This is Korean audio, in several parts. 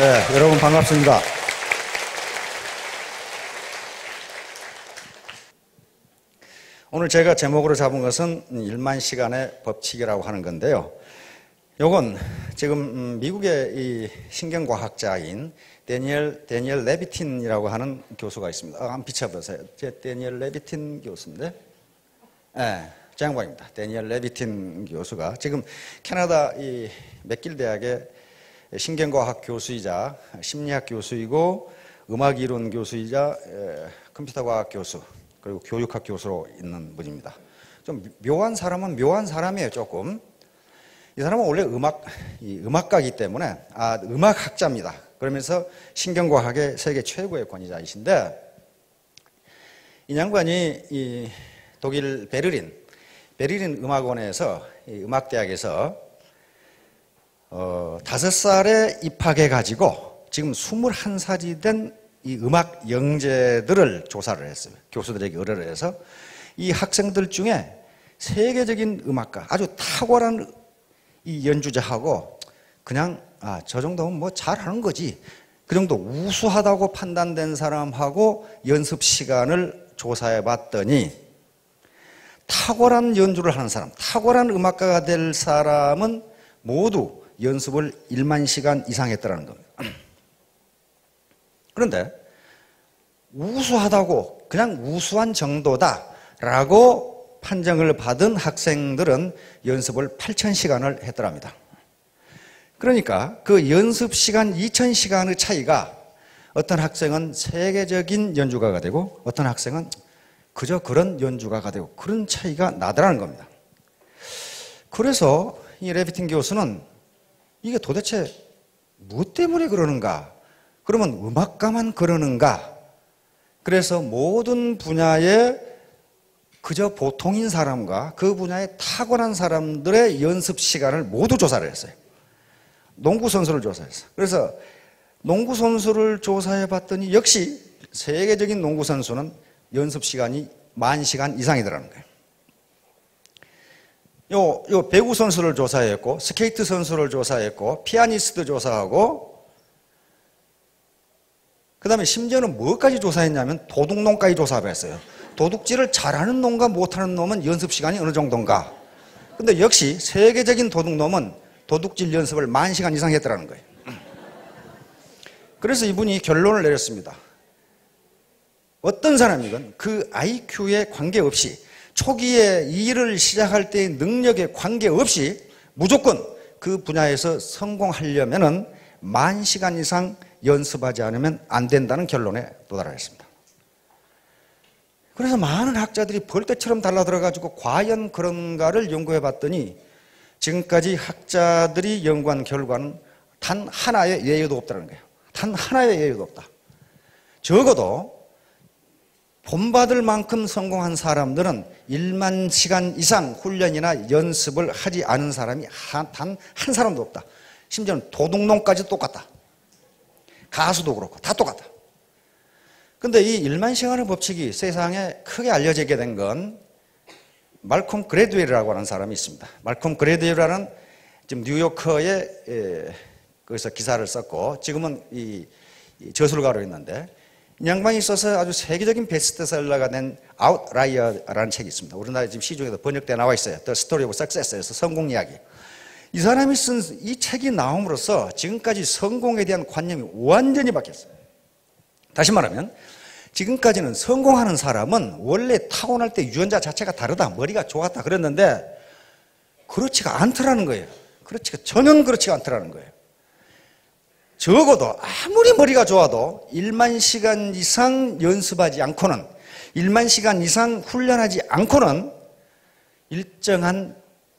네, 여러분 반갑습니다. 오늘 제가 제목으로 잡은 것은 1만 시간의 법칙이라고 하는 건데요. 요건 지금 음, 미국의 이 신경과학자인 데니엘 데니엘 레비틴이라고 하는 교수가 있습니다. 아, 한번 비춰보세요. 제 데니엘 레비틴 교수인데, 예, 네, 제 양반입니다. 데니엘 레비틴 교수가 지금 캐나다 이 맥길 대학의 신경과학 교수이자 심리학 교수이고 음악 이론 교수이자 컴퓨터과학 교수 그리고 교육학 교수로 있는 분입니다. 좀 묘한 사람은 묘한 사람이에요, 조금. 이 사람은 원래 음악, 음악가이기 때문에, 아, 음악학자입니다. 그러면서 신경과학의 세계 최고의 권위자이신데, 이 양반이 이 독일 베를린, 베를린 음악원에서, 음악대학에서, 어, 다섯 살에 입학해 가지고 지금 21살이 된 이 음악 영재들을 조사를 했어요. 교수들에게 의뢰를 해서 이 학생들 중에 세계적인 음악가, 아주 탁월한 이 연주자하고 그냥 아, 저 정도면 뭐 잘하는 거지. 그 정도 우수하다고 판단된 사람하고 연습 시간을 조사해 봤더니 탁월한 연주를 하는 사람, 탁월한 음악가가 될 사람은 모두 연습을 1만 시간 이상 했더라는 겁니다. 그런데 우수하다고 그냥 우수한 정도다라고 판정을 받은 학생들은 연습을 8천 시간을 했더랍니다. 그러니까 그 연습 시간 2천 시간의 차이가 어떤 학생은 세계적인 연주가가 되고 어떤 학생은 그저 그런 연주가가 되고 그런 차이가 나더라는 겁니다. 그래서 이 레비틴 교수는 이게 도대체 무엇 때문에 그러는가? 그러면 음악가만 그러는가? 그래서 모든 분야에 그저 보통인 사람과 그 분야에 탁월한 사람들의 연습 시간을 모두 조사를 했어요. 농구 선수를 조사했어요. 그래서 농구 선수를 조사해 봤더니 역시 세계적인 농구 선수는 연습 시간이 만 시간 이상이더라는 거예요. 요, 요 배구 선수를 조사했고, 스케이트 선수를 조사했고, 피아니스트 조사하고, 그 다음에 심지어는 뭐까지 조사했냐면 도둑놈까지 조사했어요. 도둑질을 잘하는 놈과 못하는 놈은 연습 시간이 어느 정도인가. 근데 역시 세계적인 도둑놈은 도둑질 연습을 만 시간 이상 했더라는 거예요. 그래서 이분이 결론을 내렸습니다. 어떤 사람이건 그 IQ에 관계없이 초기에 일을 시작할 때의 능력에 관계없이 무조건 그 분야에서 성공하려면 만 시간 이상 연습하지 않으면 안 된다는 결론에 도달하였습니다. 그래서 많은 학자들이 벌떼처럼 달라들어가지고 과연 그런가를 연구해 봤더니 지금까지 학자들이 연구한 결과는 단 하나의 예외도 없다는 거예요. 단 하나의 예외도 없다. 적어도 본받을 만큼 성공한 사람들은 1만 시간 이상 훈련이나 연습을 하지 않은 사람이 단한 사람도 없다. 심지어는 도둑놈까지 똑같다. 가수도 그렇고 다 똑같다. 근데 이 1만 시간의 법칙이 세상에 크게 알려지게 된 건 말콤 그레드웰이라고 하는 사람이 있습니다. 말콤 그레드웰이라는 지금 뉴요커에 에, 거기서 기사를 썼고 지금은 이, 이 저술가로 있는데 이 양반이 있어서 아주 세계적인 베스트셀러가 된 Outlier라는 책이 있습니다. 우리나라 지금 시중에도 번역돼 나와 있어요. The Story of Success에서 성공 이야기. 이 사람이 쓴 이 책이 나옴으로써 지금까지 성공에 대한 관념이 완전히 바뀌었어요. 다시 말하면 지금까지는 성공하는 사람은 원래 타고날 때 유전자 자체가 다르다. 머리가 좋았다. 그랬는데 그렇지가 않더라는 거예요. 그렇지가 전혀 그렇지가 않더라는 거예요. 적어도 아무리 머리가 좋아도 1만 시간 이상 연습하지 않고는 1만 시간 이상 훈련하지 않고는 일정한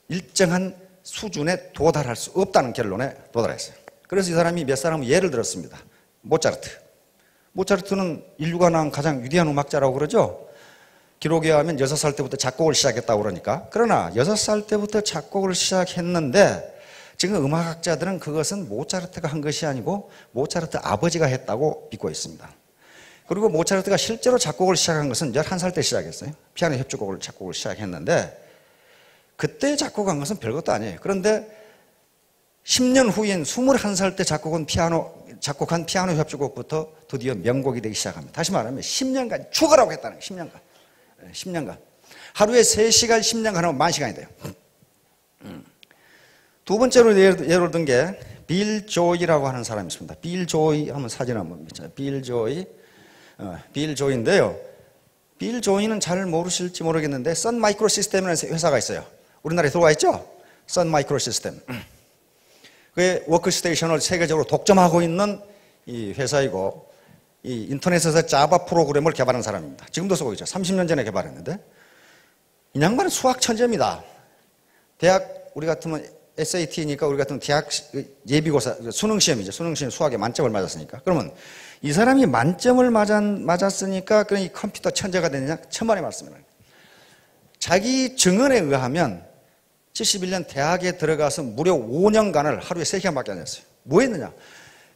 일정한 수준에 도달할 수 없다는 결론에 도달했어요. 그래서 이 사람이 몇 사람은 예를 들었습니다. 모차르트. 모차르트는 인류가 낳은 가장 위대한 음악자라고 그러죠. 기록에 의하면 6살 때부터 작곡을 시작했다고 그러니까. 그러나 6살 때부터 작곡을 시작했는데 지금 음악학자들은 그것은 모차르트가 한 것이 아니고 모차르트 아버지가 했다고 믿고 있습니다. 그리고 모차르트가 실제로 작곡을 시작한 것은 11살 때 시작했어요. 피아노 협주곡을 작곡을 시작했는데 그때 작곡한 것은 별것도 아니에요. 그런데 10년 후인 21살 때 작곡한 피아노, 작곡한 피아노 협주곡부터 드디어 명곡이 되기 시작합니다. 다시 말하면 10년간 죽어라고 했다는 거예요. 10년간. 10년간. 하루에 3시간, 10년간 하면 만 시간이 돼요. 음. 두 번째로 예를 든게 빌 조이라고 하는 사람이 있습니다. 빌 조이 하면 사진 한번 비춰요. 빌 조이. 어, 빌 조이인데요. 빌 조이는 잘 모르실지 모르겠는데 Sun Micro System이라는 회사가 있어요. 우리나라에 들어와 있죠? Sun Micro System. 그 워크스테이션을 세계적으로 독점하고 있는 이 회사이고 이 인터넷에서 자바 프로그램을 개발한 사람입니다. 지금도 쓰고 있죠. 30년 전에 개발했는데 이 양반은 수학 천재입니다. 대학 우리 같으면 SAT니까 우리 같은 대학 예비고사 수능 시험이죠. 수능 시험 수학에 만점을 맞았으니까. 그러면 이 사람이 만점을 맞았, 맞았 으니까 그런 이 컴퓨터 천재가 되느냐? 천만의 말씀이에요. 자기 증언에 의하면 71년 대학에 들어가서 무려 5년간을 하루에 3시간밖에 안 했어요. 뭐 했느냐?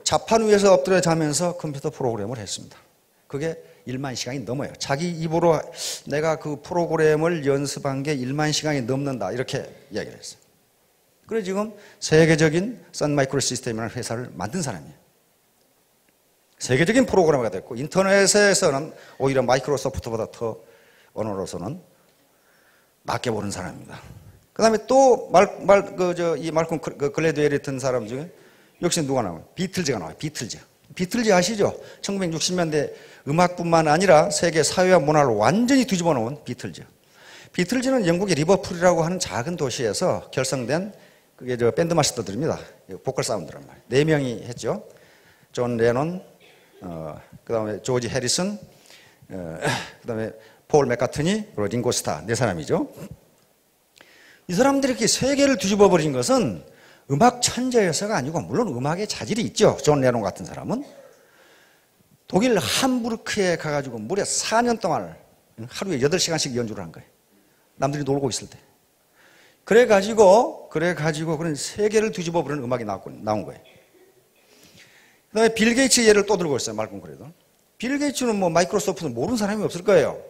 자판 위에서 엎드려 자면서 컴퓨터 프로그램을 했습니다. 그게 1만 시간이 넘어요. 자기 입으로 내가 그 프로그램을 연습한 게 1만 시간이 넘는다. 이렇게 이야기를 했어요. 그래 지금 세계적인 썬마이크로 시스템이라는 회사를 만든 사람이에요. 세계적인 프로그래머가 됐고 인터넷에서는 오히려 마이크로소프트보다 더 언어로서는 낮게 보는 사람입니다. 그 다음에 또 말, 말, 그, 저, 이 말콤 그 글래드웰이 든 사람 중에 역시 누가 나와요? 비틀즈가 나와요. 비틀즈. 비틀즈 아시죠? 1960년대 음악뿐만 아니라 세계 사회와 문화를 완전히 뒤집어 놓은 비틀즈. 비틀즈는 영국의 리버풀이라고 하는 작은 도시에서 결성된 그게 저 밴드 마스터들입니다. 보컬 사운드란 말이에요. 네 명이 했죠. 존 레논, 어, 그 다음에 조지 해리슨, 어, 그 다음에 폴 맥카트니, 그리고 링고 스타 네 사람이죠. 이 사람들이 이렇게 세계를 뒤집어 버린 것은 음악 천재여서가 아니고 물론 음악에 자질이 있죠. 존 레논 같은 사람은 독일 함부르크에 가가지고 무려 4년 동안 하루에 8시간씩 연주를 한 거예요. 남들이 놀고 있을 때. 그래 가지고, 그래 가지고 그런 세계를 뒤집어 버리는 음악이 나온 거예요. 그 다음에 빌 게이츠 예를 또 들고 있어요. 말끔 그래도. 빌 게이츠는 뭐 마이크로소프트는 모르는 사람이 없을 거예요.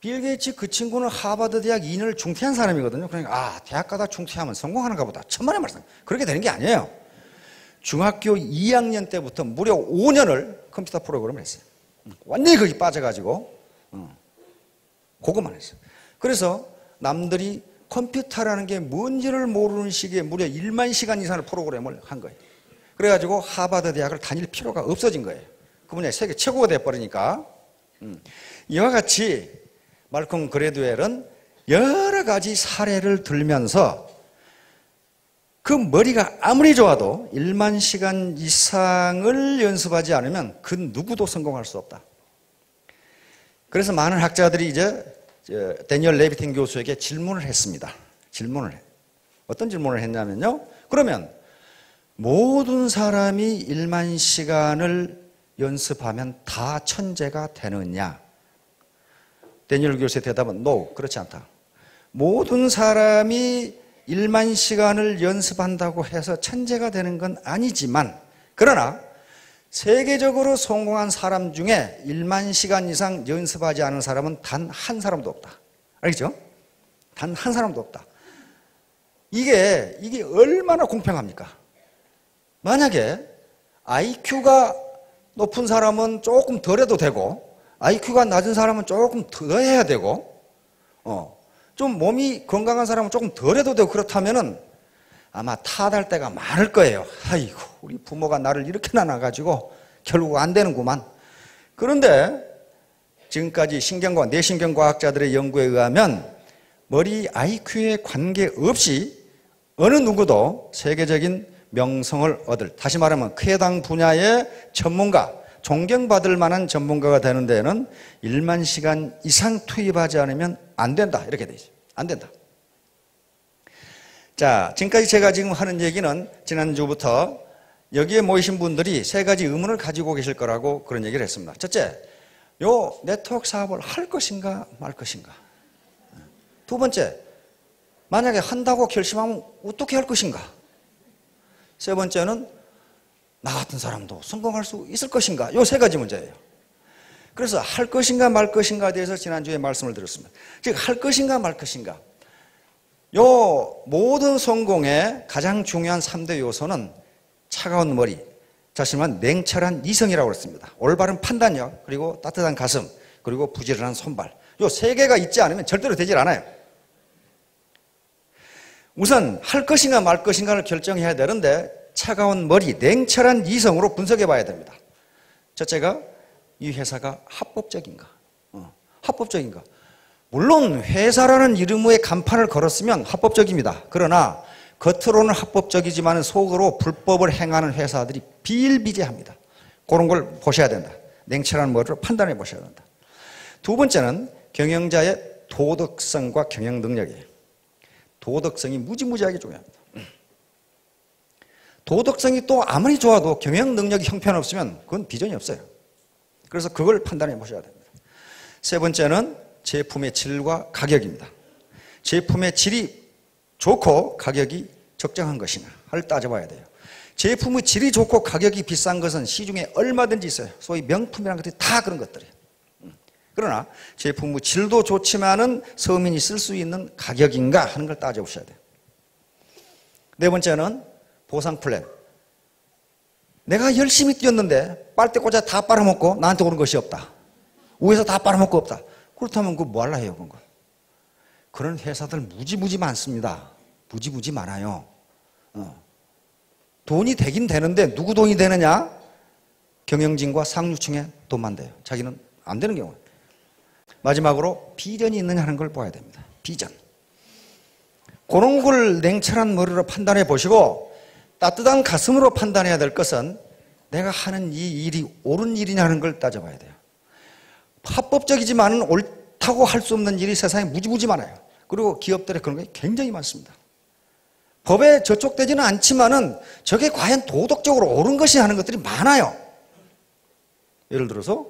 빌 게이츠 그 친구는 하버드 대학 2년을 중퇴한 사람이거든요. 그러니까 아 대학 가다 중퇴하면 성공하는가 보다. 천만의 말씀. 그렇게 되는 게 아니에요. 중학교 2학년 때부터 무려 5년을 컴퓨터 프로그램을 했어요. 완전히 거기 빠져가지고 그것만 했어요. 그래서 남들이 컴퓨터라는 게 뭔지를 모르는 시기에 무려 1만 시간 이상의 프로그램을 한 거예요. 그래가지고 하버드 대학을 다닐 필요가 없어진 거예요. 그 분야에 세계 최고가 돼버리니까. 이와 같이 말콤 그레드웰은 여러 가지 사례를 들면서 그 머리가 아무리 좋아도 1만 시간 이상을 연습하지 않으면 그 누구도 성공할 수 없다. 그래서 많은 학자들이 이제 데니얼 레비틴 교수에게 질문을 했습니다. 질문을 해. 어떤 질문을 했냐면요. 그러면 모든 사람이 1만 시간을 연습하면 다 천재가 되느냐? 데니얼 교수의 대답은 no, 그렇지 않다. 모든 사람이 1만 시간을 연습한다고 해서 천재가 되는 건 아니지만 그러나 세계적으로 성공한 사람 중에 1만 시간 이상 연습하지 않은 사람은 단 한 사람도 없다. 알겠죠? 단 한 사람도 없다. 이게, 이게 얼마나 공평합니까? 만약에 IQ가 높은 사람은 조금 덜 해도 되고 IQ가 낮은 사람은 조금 더 해야 되고, 어, 좀 몸이 건강한 사람은 조금 덜 해도 되고 그렇다면은 아마 탓할 때가 많을 거예요. 아이고, 우리 부모가 나를 이렇게 나눠가지고 결국 안 되는구만. 그런데 지금까지 신경과 뇌신경과학자들의 연구에 의하면 머리 IQ에 관계없이 어느 누구도 세계적인 명성을 얻을, 다시 말하면 해당 분야의 전문가, 존경받을 만한 전문가가 되는 데는 1만 시간 이상 투입하지 않으면 안 된다. 이렇게 되죠. 안 된다. 자, 지금까지 제가 지금 하는 얘기는 지난주부터 여기에 모이신 분들이 세 가지 의문을 가지고 계실 거라고 그런 얘기를 했습니다. 첫째, 요 네트워크 사업을 할 것인가 말 것인가. 두 번째, 만약에 한다고 결심하면 어떻게 할 것인가. 세 번째는 나 같은 사람도 성공할 수 있을 것인가? 요 세 가지 문제예요. 그래서 할 것인가 말 것인가에 대해서 지난주에 말씀을 드렸습니다. 즉, 할 것인가 말 것인가. 요 모든 성공의 가장 중요한 3대 요소는 차가운 머리, 자신만 냉철한 이성이라고 그랬습니다. 올바른 판단력, 그리고 따뜻한 가슴, 그리고 부지런한 손발. 요 세 개가 있지 않으면 절대로 되질 않아요. 우선 할 것인가 말 것인가를 결정해야 되는데 차가운 머리, 냉철한 이성으로 분석해 봐야 됩니다. 첫째가 이 회사가 합법적인가? 어, 합법적인가? 물론 회사라는 이름의 간판을 걸었으면 합법적입니다. 그러나 겉으로는 합법적이지만 속으로 불법을 행하는 회사들이 비일비재합니다. 그런 걸 보셔야 된다. 냉철한 머리로 판단해 보셔야 된다. 두 번째는 경영자의 도덕성과 경영 능력이에요. 도덕성이 무지무지하게 중요합니다. 도덕성이 또 아무리 좋아도 경영 능력이 형편없으면 그건 비전이 없어요. 그래서 그걸 판단해 보셔야 됩니다. 세 번째는 제품의 질과 가격입니다. 제품의 질이 좋고 가격이 적정한 것이냐를 따져봐야 돼요. 제품의 질이 좋고 가격이 비싼 것은 시중에 얼마든지 있어요. 소위 명품이라는 것들이 다 그런 것들이에요. 음. 그러나 제품의 질도 좋지만은 서민이 쓸 수 있는 가격인가 하는 걸 따져보셔야 돼요. 네 번째는 보상 플랜. 내가 열심히 뛰었는데 빨대 꽂아 다 빨아먹고 나한테 오는 것이 없다. 위에서 다 빨아먹고 없다. 그렇다면 그거 뭐 할라 해요, 그건? 그런 회사들 무지무지 많습니다. 무지무지 많아요. 어. 돈이 되긴 되는데 누구 돈이 되느냐? 경영진과 상류층의 돈만 돼요. 자기는 안 되는 경우. 마지막으로 비전이 있느냐 하는 걸 봐야 됩니다. 비전. 그런 걸 냉철한 머리로 판단해 보시고 따뜻한 가슴으로 판단해야 될 것은 내가 하는 이 일이 옳은 일이냐는 걸 따져봐야 돼요. 합법적이지만은 옳다고 할 수 없는 일이 세상에 무지무지 많아요. 그리고 기업들의 그런 게 굉장히 많습니다. 법에 저촉되지는 않지만은 저게 과연 도덕적으로 옳은 것이 하는 것들이 많아요. 예를 들어서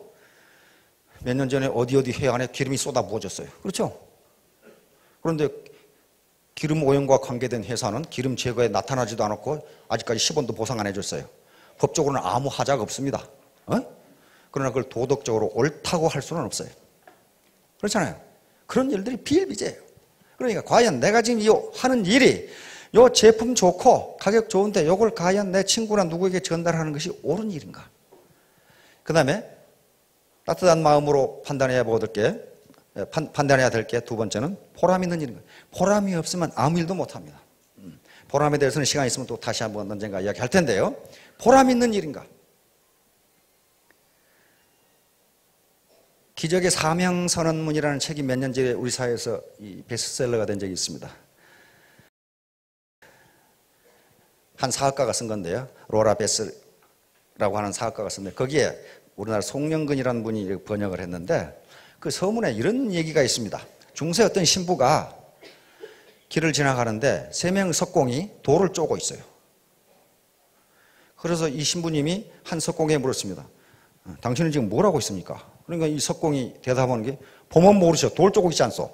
몇 년 전에 어디 어디 해안에 기름이 쏟아 부어졌어요. 그렇죠? 그런데 기름 오염과 관계된 회사는 기름 제거에 나타나지도 않았고 아직까지 10원도 보상 안 해줬어요. 법적으로는 아무 하자가 없습니다. 어? 그러나 그걸 도덕적으로 옳다고 할 수는 없어요. 그렇잖아요. 그런 일들이 비일비재예요. 그러니까 과연 내가 지금 이 하는 일이 요 제품 좋고 가격 좋은데 요걸 과연 내 친구나 누구에게 전달하는 것이 옳은 일인가? 그 다음에 따뜻한 마음으로 판단해야 될 게, 판 단해야 될 게 두 번째는 보람 있는 일인가? 보람이 없으면 아무 일도 못 합니다. 음, 보람에 대해서는 시간 있으면 또 다시 한번 언젠가 이야기할 텐데요. 보람 있는 일인가? 기적의 사명 선언문이라는 책이 몇 년 전에 우리 사회에서 베스트셀러가 된 적이 있습니다. 한 사학가가 쓴 건데요. 로라 베스라고 하는 사학가가 쓴데 거기에 우리나라 송영근이라는 분이 번역을 했는데 그 서문에 이런 얘기가 있습니다. 중세 어떤 신부가 길을 지나가는데 세 명 석공이 돌을 쪼고 있어요. 그래서 이 신부님이 한 석공에 물었습니다. 당신은 지금 뭘 하고 있습니까? 그러니까 이 석공이 대답하는 게 보면 모르셔. 돌 쪼고 있지 않소.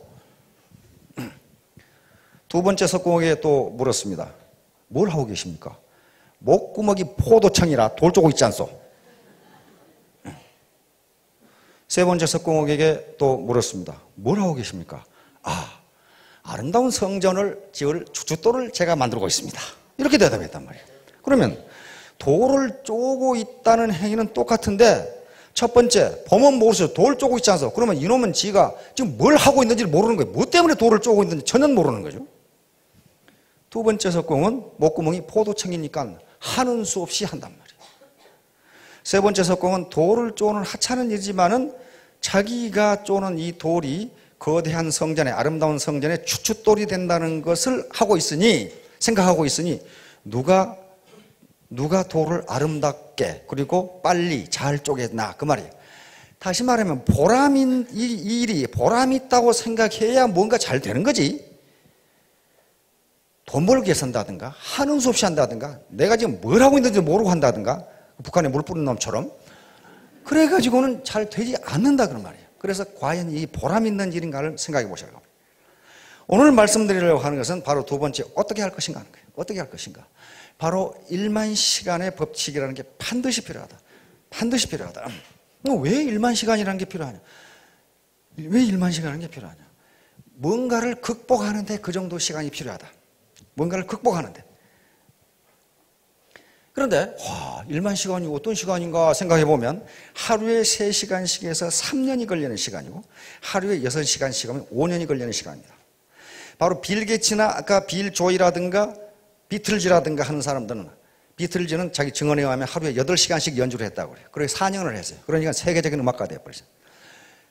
두 번째 석공에게 또 물었습니다. 뭘 하고 계십니까? 목구멍이 포도청이라 돌 쪼고 있지 않소. 세 번째 석공에게 또 물었습니다. 뭘 하고 계십니까? 아, 아름다운 성전을 지을 주춧돌을 제가 만들고 있습니다. 이렇게 대답했단 말이에요. 그러면 돌을 쪼고 있다는 행위는 똑같은데 첫 번째, 범은 모르죠. 돌 쪼고 있지 않소. 그러면 이놈은 지가 지금 뭘 하고 있는지를 모르는 거예요. 뭐 때문에 돌을 쪼고 있는지 전혀 모르는 거죠. 두 번째 석공은 목구멍이 포도청이니까 하는 수 없이 한단 말이에요. 세 번째 석공은 돌을 쪼는 하찮은 일이지만은 자기가 쪼는 이 돌이 거대한 성전에 아름다운 성전에 추춧돌이 된다는 것을 하고 있으니 생각하고 있으니 누가 누가 돌을 아름답게 그리고 빨리 잘 쪼개나 그 말이에요. 다시 말하면 보람인 이 일이 보람 있다고 생각해야 뭔가 잘 되는 거지. 돈 위해 산다든가 하는 수 없이 한다든가 내가 지금 뭘 하고 있는지 모르고 한다든가 북한에 물 뿌리는 놈처럼 그래가지고는 잘 되지 않는다 그런 말이에요. 그래서 과연 이 보람 있는 일인가를 생각해 보셔야 합니다. 오늘 말씀드리려고 하는 것은 바로 두 번째 어떻게 할 것인가 하는 거예요. 어떻게 할 것인가. 바로 1만 시간의 법칙이라는 게 반드시 필요하다. 반드시 필요하다. 왜 1만 시간이라는 게 필요하냐? 왜 1만 시간이라는 게 필요하냐? 뭔가를 극복하는데 그 정도 시간이 필요하다. 뭔가를 극복하는데. 그런데 와, 1만 시간이 어떤 시간인가 생각해 보면 하루에 3시간씩에서 3년이 걸리는 시간이고 하루에 6시간씩 하면 5년이 걸리는 시간입니다. 바로 빌 게츠나 아까 빌 조이라든가 비틀즈라든가 하는 사람들은 비틀즈는 자기 증언에 의하면 하루에 8시간씩 연주를 했다고 그래요. 그래서 4년을 했어요. 그러니까 세계적인 음악가 되어버렸어요.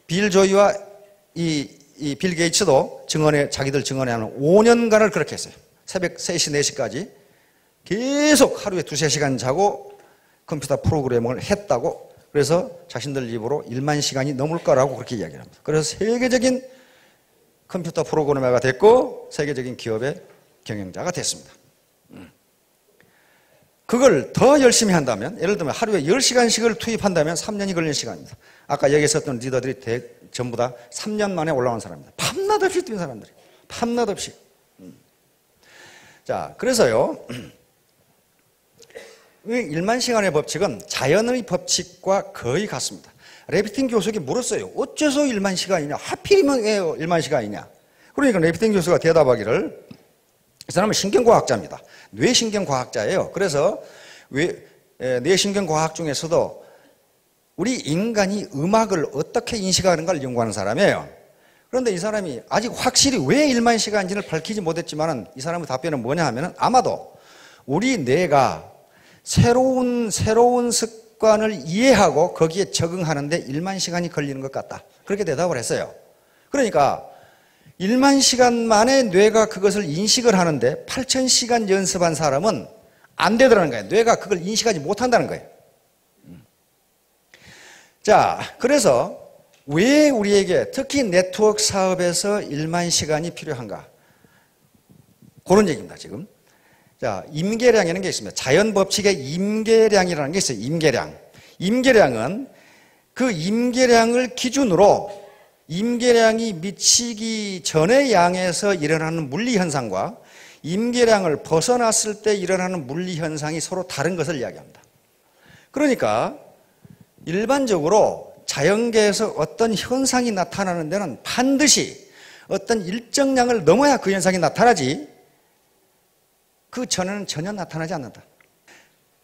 빌 조이와 이, 이 빌 게이츠도 증언에, 자기들 증언에 하는 5년간을 그렇게 했어요. 새벽 3시, 4시까지 계속 하루에 2, 3시간 자고 컴퓨터 프로그래밍을 했다고 그래서 자신들 입으로 1만 시간이 넘을 거라고 그렇게 이야기를 합니다. 그래서 세계적인 컴퓨터 프로그래머가 됐고 세계적인 기업의 경영자가 됐습니다. 음. 그걸 더 열심히 한다면 예를 들면 하루에 10시간씩을 투입한다면 3년이 걸리는 시간입니다. 아까 여기 있었던 리더들이 대, 전부 다 3년 만에 올라온 사람입니다. 밤낮 없이 뛴 사람들이. 밤낮 없이. 음. 자, 그래서요. 1만 시간의 법칙은 자연의 법칙과 거의 같습니다. 레비틴 교수에게 물었어요. 어째서 1만 시간이냐? 하필이면 왜 1만 시간이냐? 그러니까 레비틴 교수가 대답하기를 이 사람은 신경과학자입니다. 뇌신경과학자예요. 그래서 뇌신경과학 중에서도 우리 인간이 음악을 어떻게 인식하는가를 연구하는 사람이에요. 그런데 이 사람이 아직 확실히 왜 1만 시간인지를 밝히지 못했지만 이 사람의 답변은 뭐냐 하면 아마도 우리 뇌가 새로운 새로운 습 관을 이해하고 거기에 적응하는데 1만 시간이 걸리는 것 같다. 그렇게 대답을 했어요. 그러니까 1만 시간 만에 뇌가 그것을 인식을 하는데 8천 시간 연습한 사람은 안 되더라는 거예요. 뇌가 그걸 인식하지 못한다는 거예요. 음. 자, 그래서 왜 우리에게 특히 네트워크 사업에서 1만 시간이 필요한가? 그런 얘기입니다, 지금. 자, 임계량이라는 게 있습니다. 자연 법칙에 임계량이라는 게 있어요. 임계량. 임계량은 그 임계량을 기준으로 임계량이 미치기 전의 양에서 일어나는 물리 현상과 임계량을 벗어났을 때 일어나는 물리 현상이 서로 다른 것을 이야기합니다. 그러니까 일반적으로 자연계에서 어떤 현상이 나타나는 데는 반드시 어떤 일정량을 넘어야 그 현상이 나타나지 그 전에는 전혀 나타나지 않는다.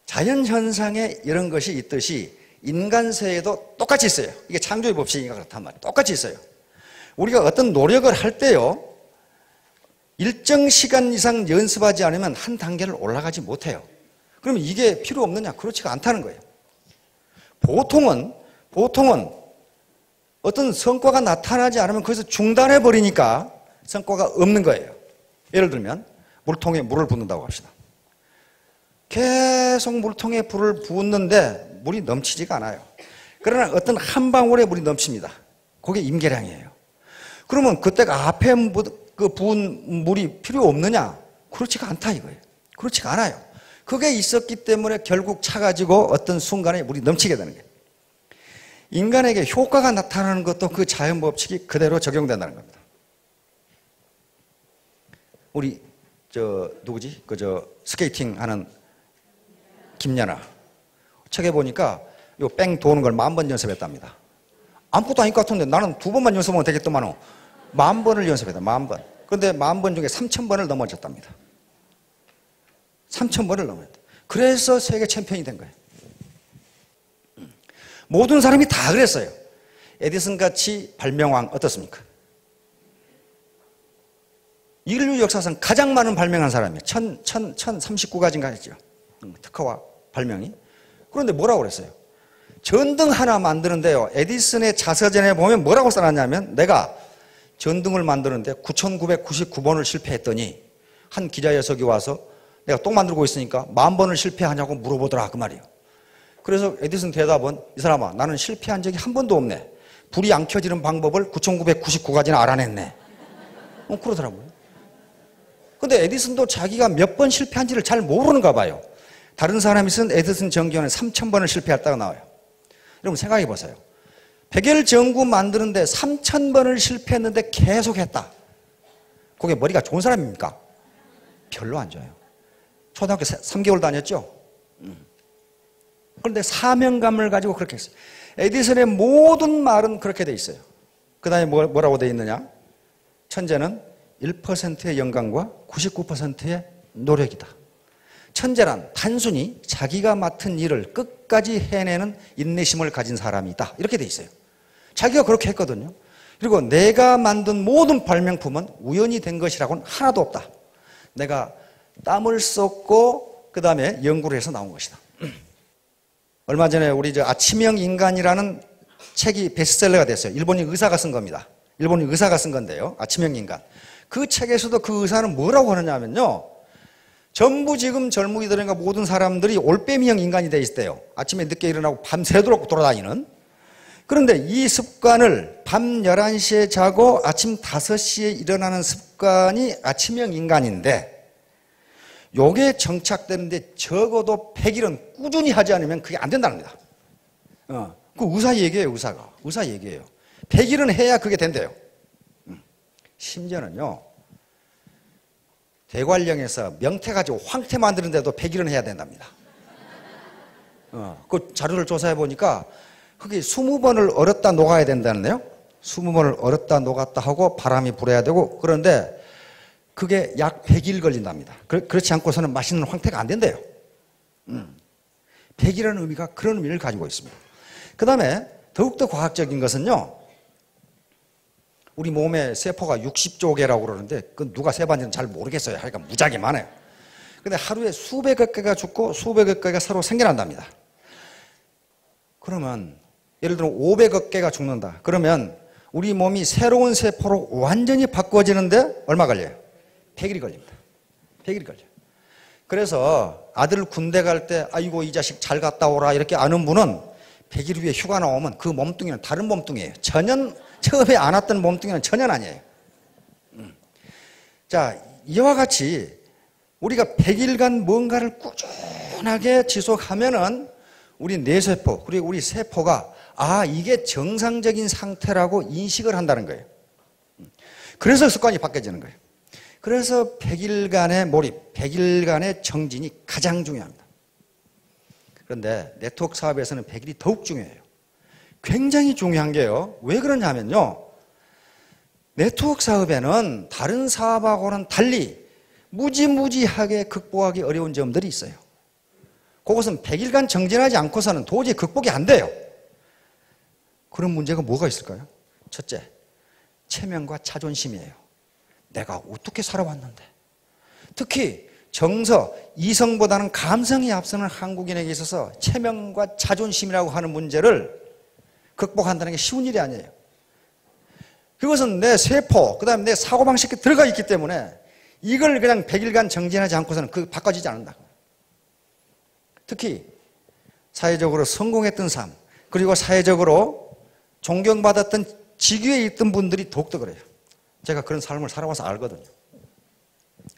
자연현상에 이런 것이 있듯이 인간세에도 똑같이 있어요. 이게 창조의 법칙이니까 그렇단 말이에요. 똑같이 있어요. 우리가 어떤 노력을 할 때요, 일정 시간 이상 연습하지 않으면 한 단계를 올라가지 못해요. 그러면 이게 필요 없느냐? 그렇지가 않다는 거예요. 보통은, 보통은 어떤 성과가 나타나지 않으면 거기서 중단해 버리니까 성과가 없는 거예요. 예를 들면, 물통에 물을 붓는다고 합시다. 계속 물통에 불을 붓는데 물이 넘치지가 않아요. 그러나 어떤 한 방울에 물이 넘칩니다. 그게 임계량이에요. 그러면 그때가 앞에 그 부은 물이 필요 없느냐? 그렇지가 않다 이거예요. 그렇지가 않아요. 그게 있었기 때문에 결국 차가지고 어떤 순간에 물이 넘치게 되는 거예요. 인간에게 효과가 나타나는 것도 그 자연 법칙이 그대로 적용된다는 겁니다. 우리 저 누구지? 그 저 스케이팅 하는 김연아. 책에 보니까 요 뺑 도는 걸 만 번 연습했답니다. 아무것도 아닐 것 같은데 나는 두 번만 연습하면 되겠더만은 만 번을 연습했다. 만 번. 그런데 만 번 중에 3천 번을 넘어졌답니다. 3천 번을 넘었다. 그래서 세계 챔피언이 된 거예요. 모든 사람이 다 그랬어요. 에디슨 같이 발명왕 어떻습니까? 인류 역사상 가장 많은 발명한 사람이에요. 천, 천, 천 39가지인가 했죠. 음, 특허와 발명이. 그런데 뭐라고 그랬어요? 전등 하나 만드는데요. 에디슨의 자서전에 보면 뭐라고 써놨냐면 내가 전등을 만드는데 9,999번을 실패했더니 한 기자 녀석이 와서 내가 똥 만들고 있으니까 만 번을 실패하냐고 물어보더라 그 말이에요. 그래서 에디슨 대답은 이 사람아 나는 실패한 적이 한 번도 없네. 불이 안 켜지는 방법을 9,999가지나 알아냈네. 어, 그러더라고요. 근데 에디슨도 자기가 몇 번 실패한지를 잘 모르는가 봐요. 다른 사람이 쓴 에디슨 전기원은 3,000번을 실패했다고 나와요. 여러분 생각해 보세요. 백열 전구 만드는데 3,000번을 실패했는데 계속 했다. 그게 머리가 좋은 사람입니까? 별로 안 좋아요. 초등학교 3개월 다녔죠? 음. 그런데 사명감을 가지고 그렇게 했어요. 에디슨의 모든 말은 그렇게 돼 있어요. 그 다음에 뭐, 뭐라고 돼 있느냐? 천재는 1%의 영광과 99%의 노력이다. 천재란 단순히 자기가 맡은 일을 끝까지 해내는 인내심을 가진 사람이다. 이렇게 돼 있어요. 자기가 그렇게 했거든요. 그리고 내가 만든 모든 발명품은 우연히 된 것이라고는 하나도 없다. 내가 땀을 썼고 그 다음에 연구를 해서 나온 것이다. 얼마 전에 우리 저 아침형 인간이라는 책이 베스트셀러가 됐어요. 일본인 의사가 쓴 겁니다. 일본인 의사가 쓴 건데요. 아침형 인간. 그 책에서도 그 의사는 뭐라고 하느냐면요. 전부 지금 젊은이들인가 모든 사람들이 올빼미형 인간이 돼 있대요. 아침에 늦게 일어나고 밤새도록 돌아다니는. 그런데 이 습관을 밤 11시에 자고 아침 5시에 일어나는 습관이 아침형 인간인데 요게 정착되는데 적어도 100일은 꾸준히 하지 않으면 그게 안 된다는 겁니다. 어, 그 의사 얘기예요, 의사가. 의사 얘기예요. 100일은 해야 그게 된대요. 음. 심지어는요, 대관령에서 명태 가지고 황태 만드는데도 100일은 해야 된답니다. 어, 그 자료를 조사해 보니까 그게 20번을 얼었다 녹아야 된다는데요. 20번을 얼었다 녹았다 하고 바람이 불어야 되고 그런데 그게 약 100일 걸린답니다. 그, 렇지 않고서는 맛있는 황태가 안 된대요. 음. 100일이라는 의미가 그런 의미를 가지고 있습니다. 그 다음에 더욱더 과학적인 것은요. 우리 몸의 세포가 60조 개라고 그러는데 그건 누가 세봤는지는 잘 모르겠어요. 하여간 무지하게 많아요. 근데 하루에 수백억 개가 죽고 수백억 개가 새로 생겨난답니다. 그러면 예를 들어 500억 개가 죽는다. 그러면 우리 몸이 새로운 세포로 완전히 바꿔지는데 얼마 걸려요? 100일이 걸립니다. 100일이 걸려요. 그래서 아들 군대 갈 때 아이고 이 자식 잘 갔다 오라 이렇게 아는 분은 100일 후에 휴가 나오면 그 몸뚱이는 다른 몸뚱이에요. 전혀 처음에 안 왔던 몸뚱이는 전혀 아니에요. 음. 자, 이와 같이 우리가 100일간 뭔가를 꾸준하게 지속하면은 우리 뇌세포, 그리고 우리 세포가 아, 이게 정상적인 상태라고 인식을 한다는 거예요. 음. 그래서 습관이 바뀌어지는 거예요. 그래서 100일간의 몰입, 100일간의 정진이 가장 중요합니다. 그런데 네트워크 사업에서는 100일이 더욱 중요해요. 굉장히 중요한 게요. 왜 그러냐면요. 네트워크 사업에는 다른 사업하고는 달리 무지무지하게 극복하기 어려운 점들이 있어요. 그것은 100일간 정진하지 않고서는 도저히 극복이 안 돼요. 그런 문제가 뭐가 있을까요? 첫째, 체면과 자존심이에요. 내가 어떻게 살아왔는데. 특히 정서, 이성보다는 감성이 앞서는 한국인에게 있어서 체면과 자존심이라고 하는 문제를 극복한다는 게 쉬운 일이 아니에요. 그것은 내 세포, 그 다음에 내 사고방식에 들어가 있기 때문에 이걸 그냥 100일간 정진하지 않고서는 그 바꿔지지 않는다. 특히 사회적으로 성공했던 삶, 그리고 사회적으로 존경받았던 직위에 있던 분들이 더욱더 그래요. 제가 그런 삶을 살아와서 알거든요.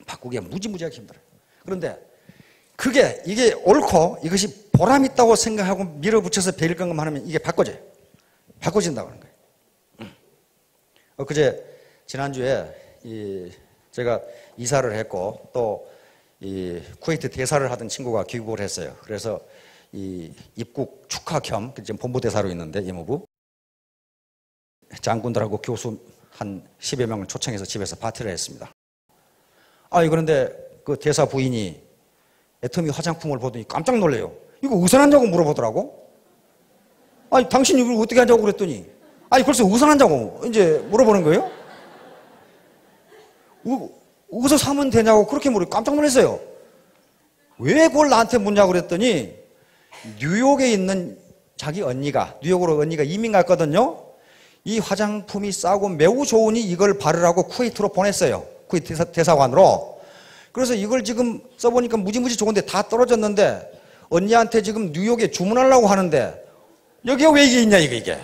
바꾸기가 무지무지하게 힘들어요. 그런데 그게 이게 옳고 이것이 보람 있다고 생각하고 밀어붙여서 배일감금 하면 이게 바꿔져요. 바꿔진다고 하는 거예요. 음. 엊그제 지난주에 이 제가 이사를 했고 또 이 쿠웨이트 대사를 하던 친구가 귀국을 했어요. 그래서 이 입국 축하 겸 지금 본부 대사로 있는데 이모부 장군들하고 교수 한 10여 명을 초청해서 집에서 파티를 했습니다. 아, 그런데 그 대사 부인이 애터미 화장품을 보더니 깜짝 놀래요. 이거 한자고 물어보더라고. 아니, 당신 이걸 어떻게 한자고 그랬더니, 아니, 벌써 우선 한자고 이제 물어보는 거예요? 어디서 사면 되냐고 그렇게 물어 깜짝 놀랐어요. 왜 그걸 나한테 묻냐고 그랬더니, 뉴욕에 있는 자기 언니가, 뉴욕으로 언니가 이민 갔거든요. 이 화장품이 싸고 매우 좋으니 이걸 바르라고 쿠웨이트로 보냈어요. 쿠웨이트 대사관으로. 그래서 이걸 지금 써보니까 무지무지 좋은데 다 떨어졌는데 언니한테 지금 뉴욕에 주문하려고 하는데 여기가 왜 이게 있냐 이게 이게.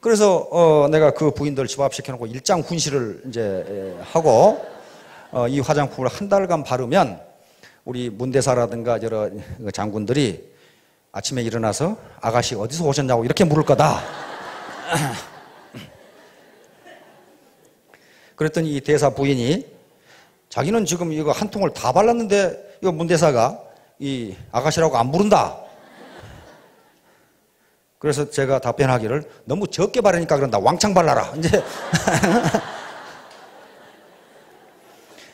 그래서 어 내가 그 부인들 집합시켜놓고 일장 훈시를 이제 하고 어 이 화장품을 한 달간 바르면 우리 문대사라든가 여러 장군들이 아침에 일어나서 아가씨 어디서 오셨냐고 이렇게 물을 거다. 그랬더니 이 대사 부인이 자기는 지금 이거 한 통을 다 발랐는데 이거 문 대사가 이 아가씨라고 안 부른다. 그래서 제가 답변하기를 너무 적게 바르니까 그런다. 왕창 발라라. 이제.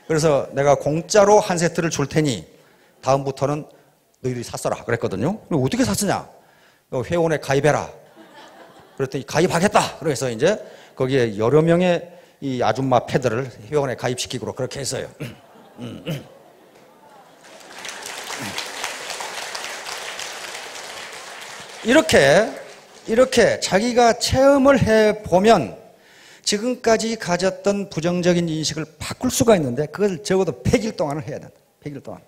그래서 내가 공짜로 한 세트를 줄 테니 다음부터는 너희들이 샀어라. 그랬거든요. 어떻게 샀으냐? 회원에 가입해라. 그랬더니 가입하겠다. 그래서 이제 거기에 여러 명의 이 아줌마 패들을 회원에 가입시키고 그렇게 했어요. 이렇게 이렇게 자기가 체험을 해 보면 지금까지 가졌던 부정적인 인식을 바꿀 수가 있는데 그걸 적어도 100일 동안을 해야 된다. 100일 동안.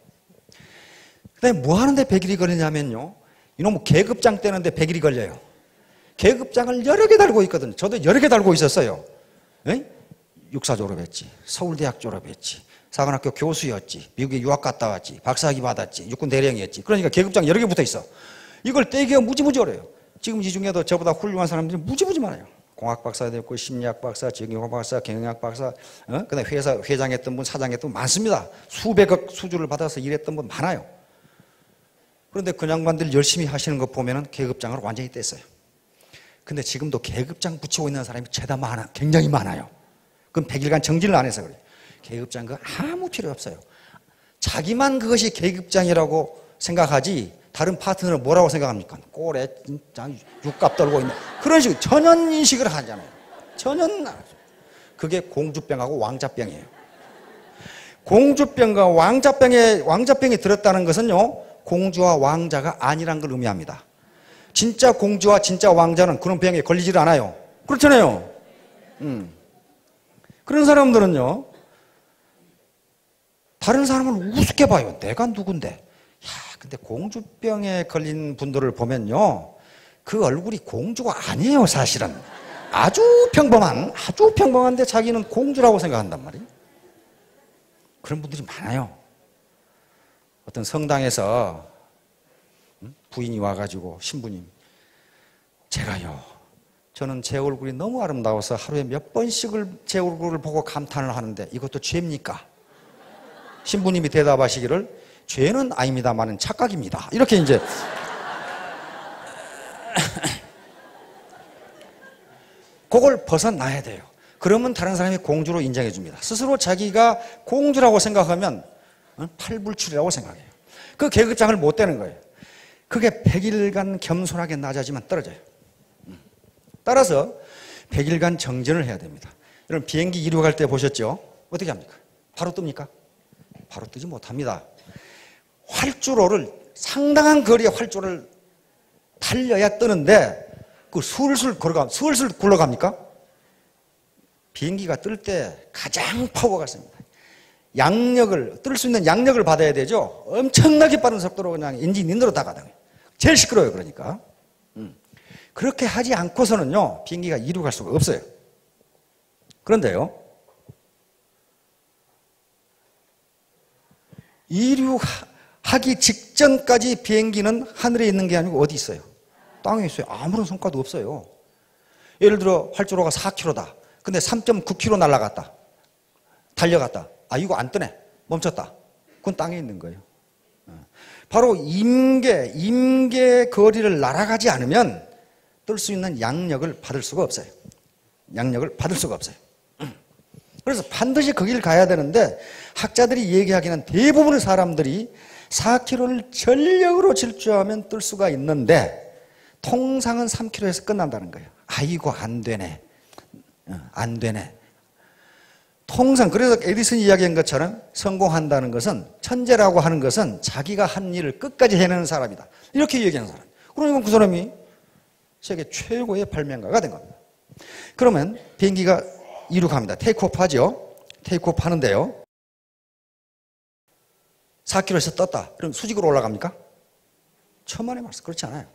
그다음에 뭐 하는데 100일이 걸리냐면요. 이놈 계급장 떼는데 100일이 걸려요. 계급장을 여러 개 달고 있거든요. 저도 여러 개 달고 있었어요. 에? 육사 졸업했지. 서울대학 졸업했지. 사관학교 교수였지. 미국에 유학 갔다 왔지. 박사학위 받았지. 육군 대령이었지. 그러니까 계급장 여러 개 붙어 있어. 이걸 떼기가 무지무지 어려요. 지금 이 중에도 저보다 훌륭한 사람들이 무지무지 많아요. 공학 박사도 있고 심리학 박사, 정형학 박사, 경영학 박사, 어? 그다음 회사 회장했던 분, 사장했던 분 많습니다. 수백억 수주를 받아서 일했던 분 많아요. 그런데 그 양반들 열심히 하시는 거 보면은 계급장을 완전히 뗐어요. 근데 지금도 계급장 붙이고 있는 사람이 죄다 많아, 굉장히 많아요. 그럼 100일간 정진을 안 해서 그래요. 계급장 그 아무 필요 없어요. 자기만 그것이 계급장이라고 생각하지 다른 파트너는 뭐라고 생각합니까? 꼴에 진짜 육갑 떨고 있는 그런 식으로 전연 인식을 하잖아요. 전연 그게 공주병하고 왕자병이에요. 공주병과 왕자병에 왕자병이 들었다는 것은요 공주와 왕자가 아니란 걸 의미합니다. 진짜 공주와 진짜 왕자는 그런 병에 걸리질 않아요. 그렇잖아요. 음. 그런 사람들은요 다른 사람을 우습게 봐요. 내가 누군데? 근데 공주병에 걸린 분들을 보면요. 그 얼굴이 공주가 아니에요, 사실은. 아주 평범한, 아주 평범한데 자기는 공주라고 생각한단 말이에요. 그런 분들이 많아요. 어떤 성당에서 부인이 와가지고 신부님, 제가요, 저는 제 얼굴이 너무 아름다워서 하루에 몇 번씩을 제 얼굴을 보고 감탄을 하는데 이것도 죄입니까? 신부님이 대답하시기를 죄는 아닙니다만은 착각입니다. 이렇게 이제 그걸 벗어나야 돼요. 그러면 다른 사람이 공주로 인정해 줍니다. 스스로 자기가 공주라고 생각하면 어? 팔불출이라고 생각해요. 그 계급장을 못 되는 거예요. 그게 100일간 겸손하게 낮아지면 떨어져요. 음. 따라서 100일간 정전을 해야 됩니다. 여러분 비행기 이륙할 때 보셨죠? 어떻게 합니까? 바로 뜹니까? 바로 뜨지 못합니다. 활주로를 상당한 거리의 활주로를 달려야 뜨는데 그 술술 걸어가 술술 굴러갑니까? 비행기가 뜰 때 가장 파워가 셉니다. 양력을 뜰 수 있는 양력을 받아야 되죠. 엄청나게 빠른 속도로 그냥 엔진 인으로 다가다요. 제일 시끄러워요. 그러니까 음. 그렇게 하지 않고서는요 비행기가 이륙할 수가 없어요. 그런데요 이륙 하기 직전까지 비행기는 하늘에 있는 게 아니고 어디 있어요? 땅에 있어요. 아무런 성과도 없어요. 예를 들어 활주로가 4km다. 근데 3.9km 날아갔다. 달려갔다. 아 이거 안 뜨네. 멈췄다. 그건 땅에 있는 거예요. 어. 바로 임계, 임계 거리를 날아가지 않으면 뜰 수 있는 양력을 받을 수가 없어요. 양력을 받을 수가 없어요. 그래서 반드시 거기를 가야 되는데 학자들이 얘기하기는 대부분의 사람들이 4km를 전력으로 질주하면 뜰 수가 있는데 통상은 3km에서 끝난다는 거예요. 아이고 안 되네. 어, 안 되네. 통상 그래서 에디슨이 이야기한 것처럼 성공한다는 것은 천재라고 하는 것은 자기가 한 일을 끝까지 해내는 사람이다. 이렇게 얘기하는 사람. 그러니까 그 사람이 세계 최고의 발명가가 된 겁니다. 그러면 비행기가 이륙합니다. 테이크오프 하죠. 테이크오프 하는데요. 4km에서 떴다. 그럼 수직으로 올라갑니까? 천만에 말씀. 그렇지 않아요.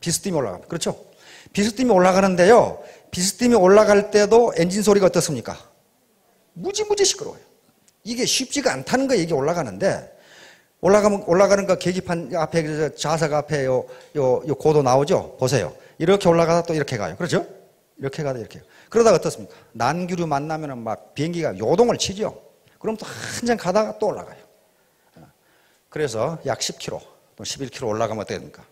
비스팀이 올라갑니다. 그렇죠? 비스팀이 올라가는데요. 비스팀이 올라갈 때도 엔진 소리가 어떻습니까? 무지무지 시끄러워요. 이게 쉽지가 않다는 거예요. 이게 올라가는데. 올라가면, 올라가는 거 계기판 앞에, 좌석 앞에 요, 요, 요 고도 나오죠? 보세요. 이렇게 올라가다 또 이렇게 가요. 그렇죠? 이렇게 가다 이렇게. 그러다가 어떻습니까? 난규류 만나면 막 비행기가 요동을 치죠? 그럼 또 한참 가다가 또 올라가요. 그래서 약 10km 또 11km 올라가면 어떻게 됩니까?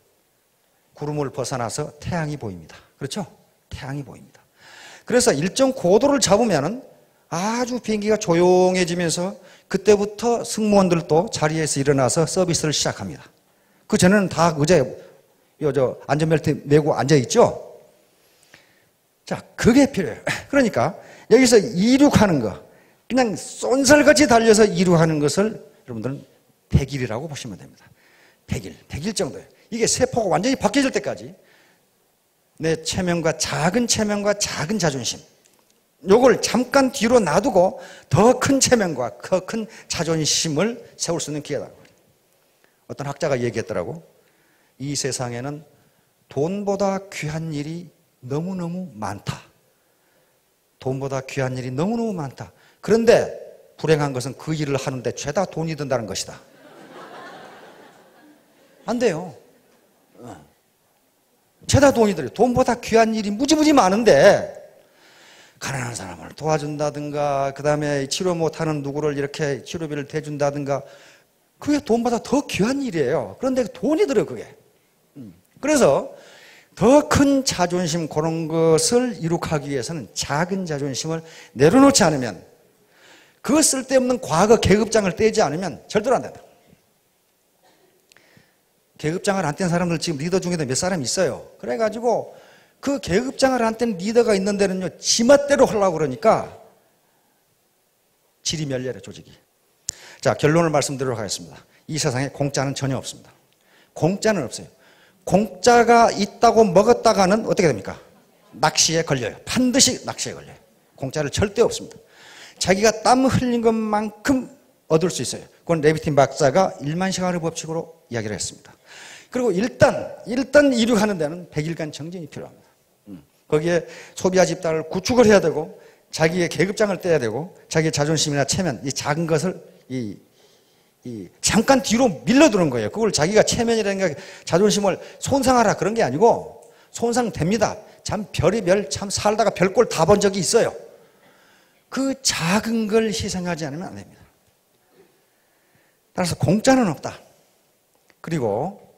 구름을 벗어나서 태양이 보입니다. 그렇죠? 태양이 보입니다. 그래서 일정 고도를 잡으면은 아주 비행기가 조용해지면서 그때부터 승무원들도 자리에서 일어나서 서비스를 시작합니다. 그 전에는 다 의자에 저 안전벨트 메고 앉아 있죠. 자, 그게 필요해요. 그러니까 여기서 이륙하는 거, 그냥 쏜살같이 달려서 이륙하는 것을 여러분들은 100일이라고 보시면 됩니다. 100일, 100일 정도예요. 이게 세포가 완전히 바뀌어질 때까지 내 체면과 작은 체면과 작은 자존심, 요걸 잠깐 뒤로 놔두고 더 큰 체면과 더 큰 자존심을 세울 수 있는 기회다. 어떤 학자가 얘기했더라고. 이 세상에는 돈보다 귀한 일이 너무너무 많다. 돈보다 귀한 일이 너무너무 많다. 그런데 불행한 것은 그 일을 하는데 죄다 돈이 든다는 것이다. 안 돼요. 어. 죄다 돈이 들어요. 돈보다 귀한 일이 무지무지 많은데 가난한 사람을 도와준다든가 그 다음에 치료 못하는 누구를 이렇게 치료비를 대준다든가 그게 돈보다 더 귀한 일이에요. 그런데 돈이 들어요 그게. 음. 그래서 더 큰 자존심 그런 것을 이룩하기 위해서는 작은 자존심을 내려놓지 않으면 그 쓸데없는 과거 계급장을 떼지 않으면 절대로 안 된다. 계급장을 안 뗀 사람들 지금 리더 중에도 몇 사람 있어요. 그래가지고 그 계급장을 안 뗀 리더가 있는 데는요, 지멋대로 하려고 그러니까 질이 멸렬해, 조직이. 자, 결론을 말씀드리도록 하겠습니다. 이 세상에 공짜는 전혀 없습니다. 공짜는 없어요. 공짜가 있다고 먹었다가는 어떻게 됩니까? 낚시에 걸려요. 반드시 낚시에 걸려요. 공짜를 절대 없습니다. 자기가 땀 흘린 것만큼 얻을 수 있어요. 그건 레비틴 박사가 1만 시간의 법칙으로 이야기를 했습니다. 그리고 일단, 일단 이륙하는 데는 100일간 정진이 필요합니다. 음. 거기에 소비자 집단을 구축을 해야 되고, 자기의 계급장을 떼야 되고, 자기의 자존심이나 체면, 이 작은 것을, 이, 이, 잠깐 뒤로 밀려드는 거예요. 그걸 자기가 체면이라는 게 자존심을 손상하라 그런 게 아니고, 손상됩니다. 참 별이 별 참 살다가 별꼴 다 본 적이 있어요. 그 작은 걸 희생하지 않으면 안 됩니다. 따라서 공짜는 없다. 그리고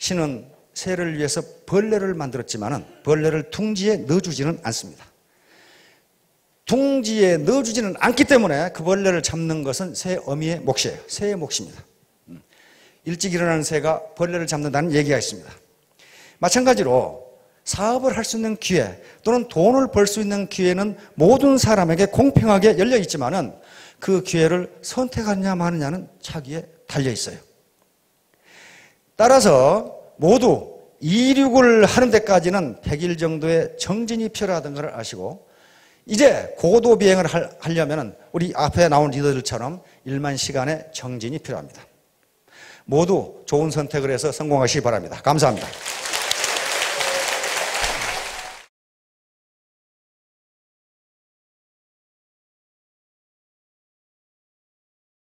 신은 새를 위해서 벌레를 만들었지만은 벌레를 둥지에 넣어주지는 않습니다. 둥지에 넣어주지는 않기 때문에 그 벌레를 잡는 것은 새 어미의 몫이에요. 새의 몫입니다. 음. 일찍 일어나는 새가 벌레를 잡는다는 얘기가 있습니다. 마찬가지로 사업을 할 수 있는 기회 또는 돈을 벌 수 있는 기회는 모든 사람에게 공평하게 열려 있지만은 그 기회를 선택하느냐 마느냐는 자기에 달려 있어요. 따라서 모두 이륙을 하는 데까지는 100일 정도의 정진이 필요하다는 것을 아시고 이제 고도 비행을 하려면 우리 앞에 나온 리더들처럼 1만 시간의 정진이 필요합니다. 모두 좋은 선택을 해서 성공하시기 바랍니다. 감사합니다.